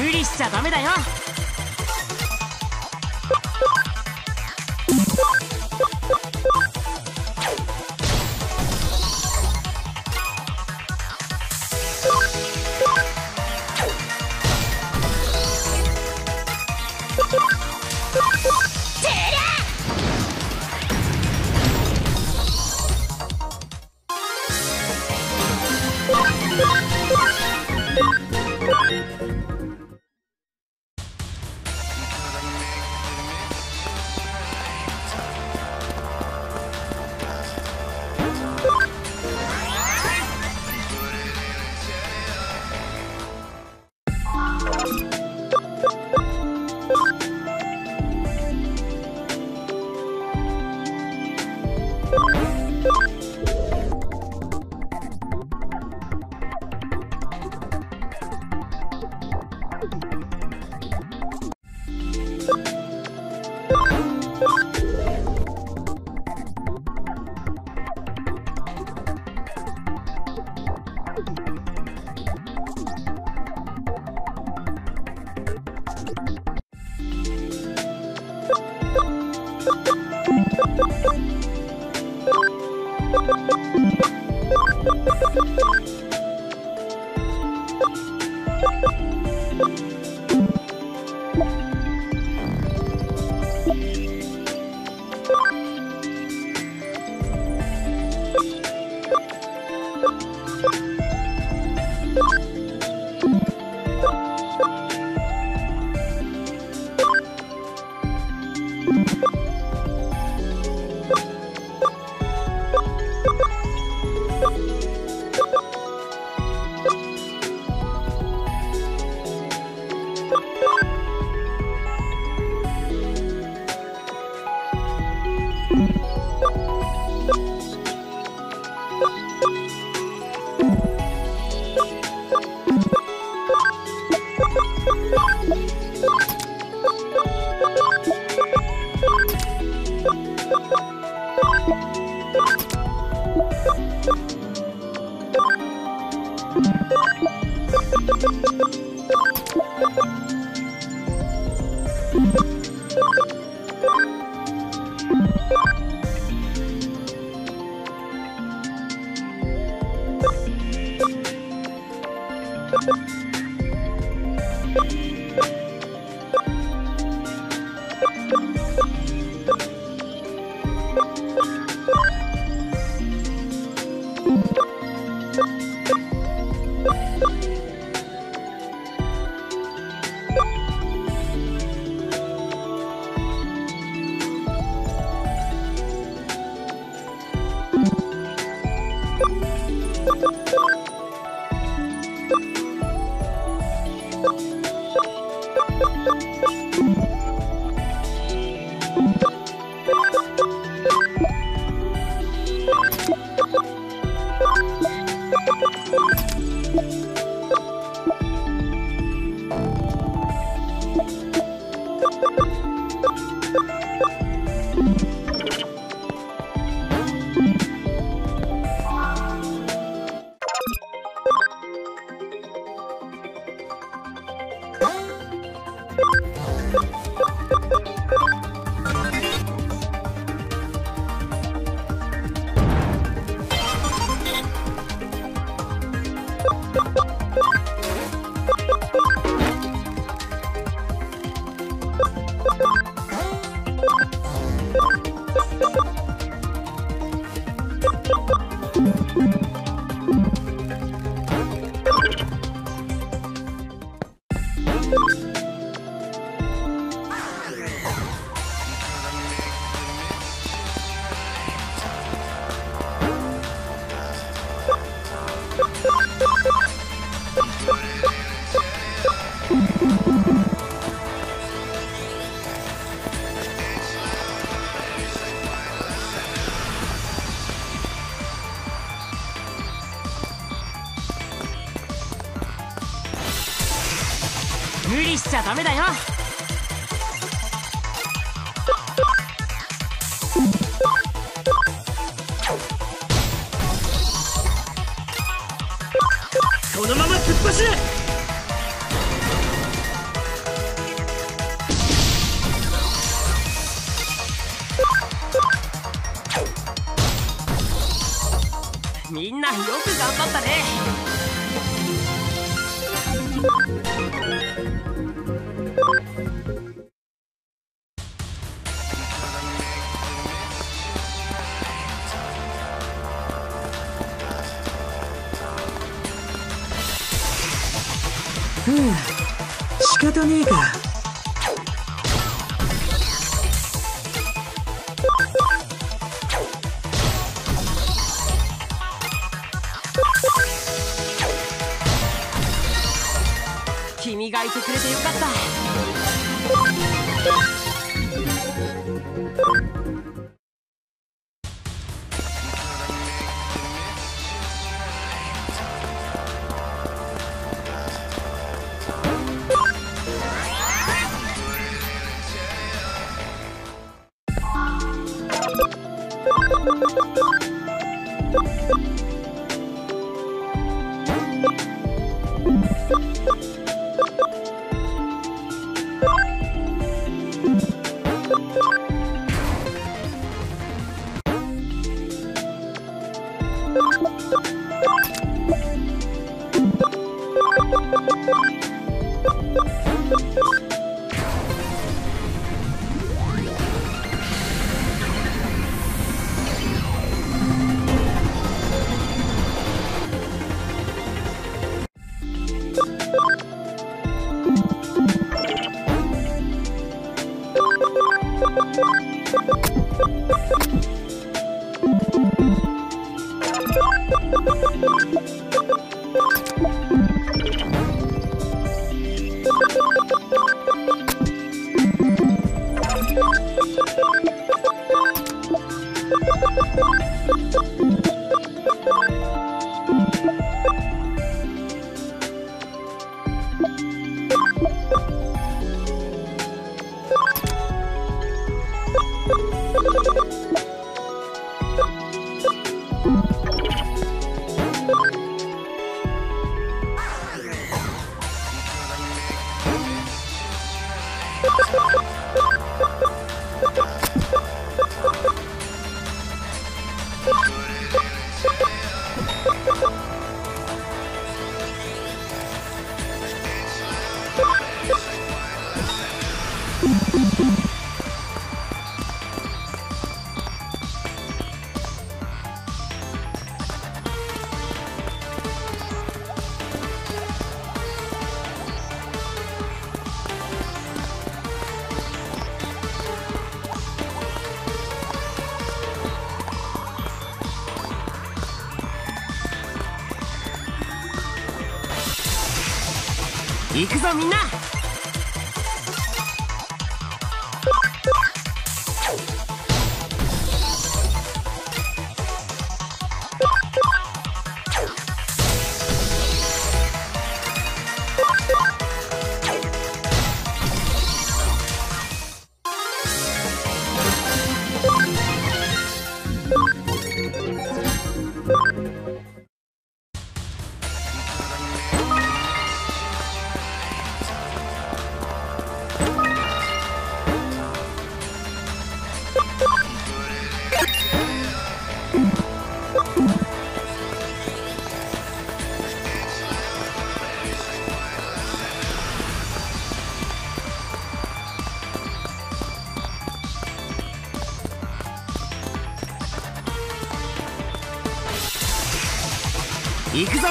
無理しちゃダメだよ。この磨いてくれてよかった。行くぞみんな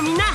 行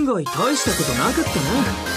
案外大したことなかったな。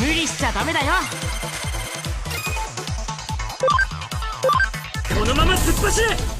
無理しちゃダメだよ。このまま突っ走れ。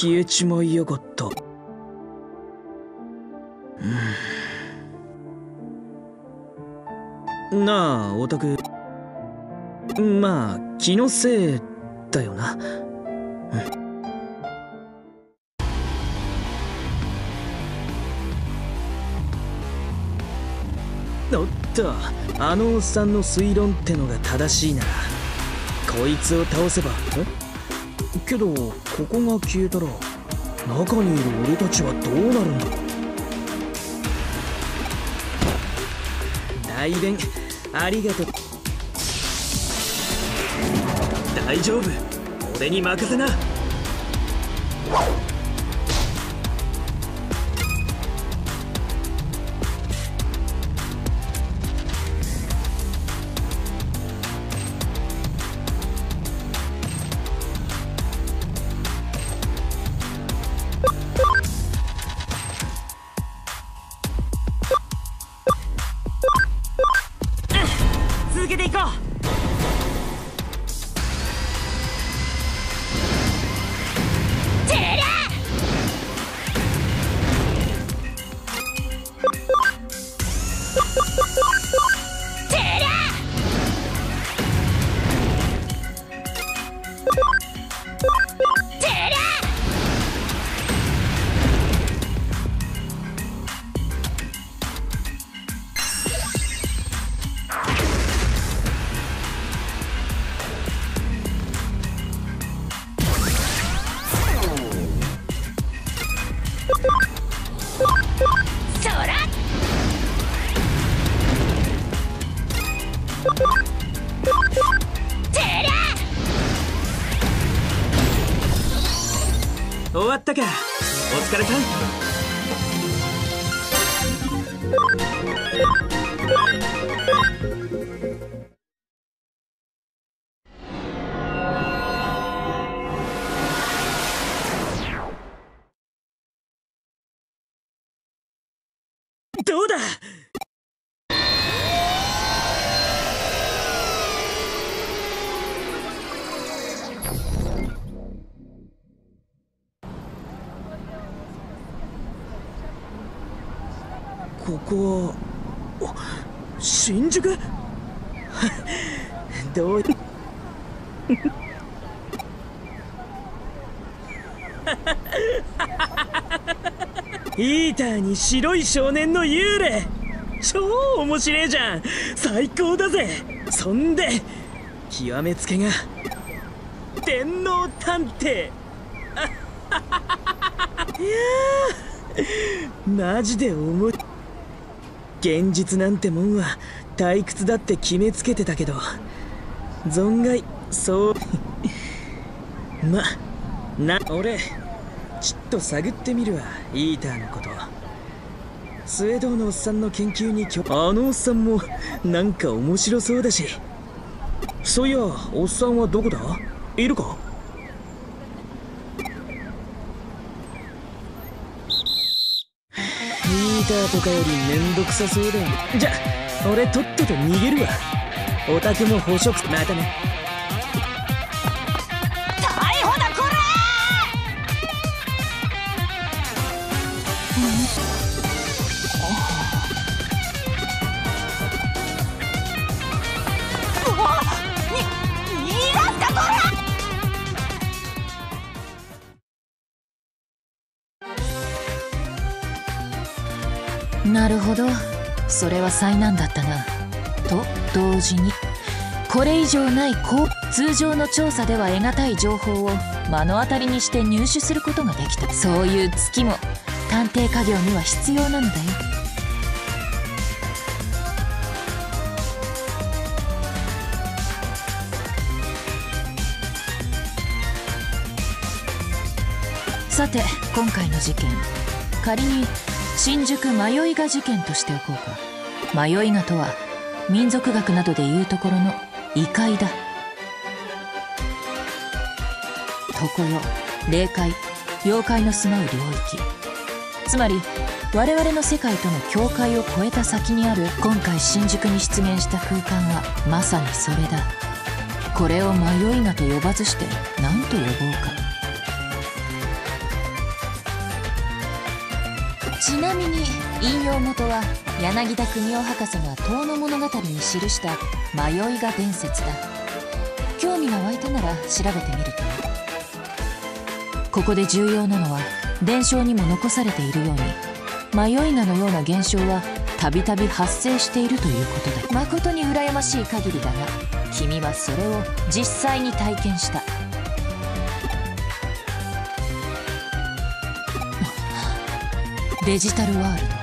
消えちまいやがった。うん。なあオタク。まあ気のせいだよな。おっとあのおっさんの推論ってのが正しいならこいつを倒せばえけどここが消えたら中にいる俺たちはどうなるんだ？大便ありがとう。大丈夫。俺に任せな。ここは新宿？どう？イーターに白い少年の幽霊。超面白いじゃん。最高だぜ。そんで極めつけが。天皇探偵。い やマジで思現実なんてもんは退屈だって決めつけてたけど。存外そう。まな俺ちっと探ってみるわイーターのこと。スウェードのおっさんの研究にきょあのおっさんもなんか面白そうだし。そういやおっさんはどこだ？いるか？ミーターとかよりめんどくさそうだよ。じゃ俺とっとと逃げるわ。オタクも捕食またね。なるほど。それは災難だったな。と同時にこれ以上ないこ通常の調査では得難い情報を目の当たりにして入手することができた。そういう月も探偵家業には必要なのだよ。さて今回の事件。仮に新宿迷いが事件としておこうか。迷いがとは民族学などでいうところの異界だ。床よ霊界妖怪の住まう領域。つまり我々の世界との境界を越えた先にある今回新宿に出現した空間はまさにそれだ。これを迷いがと呼ばずして何と呼ぼうか。ちなみに引用元は柳田国夫博士が「遠野物語」に記した「迷いが伝説」だ。興味が湧いたなら調べてみるとここで重要なのは伝承にも残されているように迷いがのような現象はたびたび発生しているということだ。誠に羨ましい限りだが君はそれを実際に体験した。デジタルワールド。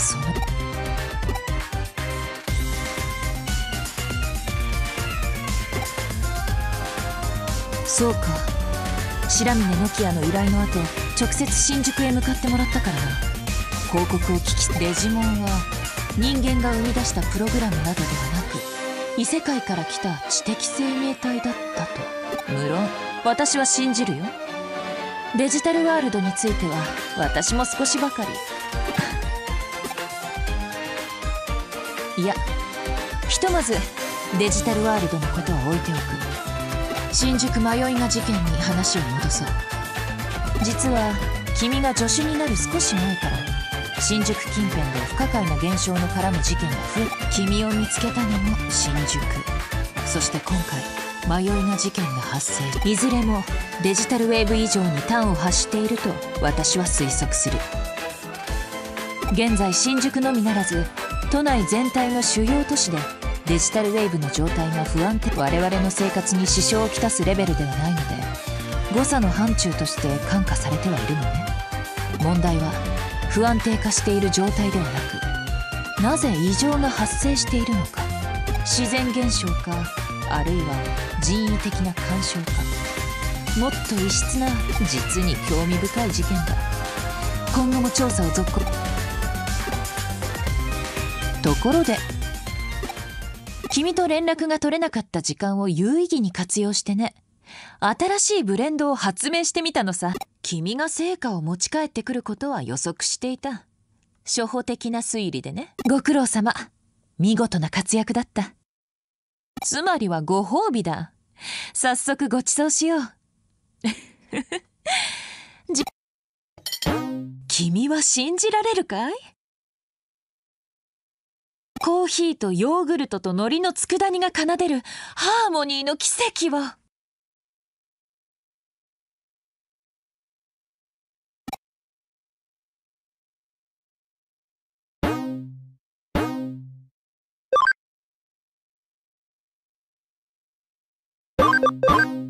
そのそうか。白峰ノキアの依頼の後直接新宿へ向かってもらったからな。広告を聞きデジモンは人間が生み出したプログラムなどではなく異世界から来た知的生命体だったと。無論。私は信じるよ。デジタルワールドについては私も少しばかり。いやひとまずデジタルワールドのことは置いておく。新宿迷いが事件に話を戻そう。実は君が助手になる少し前から新宿近辺で不可解な現象の絡む事件が増え君を見つけたのも新宿。そして今回迷いが事件が発生。いずれもデジタルウェーブ以上に端を発していると私は推測する。現在新宿のみならず都内全体の主要都市でデジタルウェーブの状態が不安定。我々の生活に支障をきたすレベルではないので誤差の範疇として感化されてはいるのね。問題は不安定化している状態ではなくなぜ異常が発生しているのか。自然現象かあるいは人為的な干渉か。もっと異質な実に興味深い事件だ今後も調査を続行。ところで君と連絡が取れなかった時間を有意義に活用してね。新しいブレンドを発明してみたのさ。君が成果を持ち帰ってくることは予測していた。初歩的な推理でね。ご苦労様。見事な活躍だった。つまりはご褒美だ。早速ご馳走しよう。君は信じられるかい？コーヒーとヨーグルトと海苔の佃煮が奏でるハーモニーの奇跡を。Bye.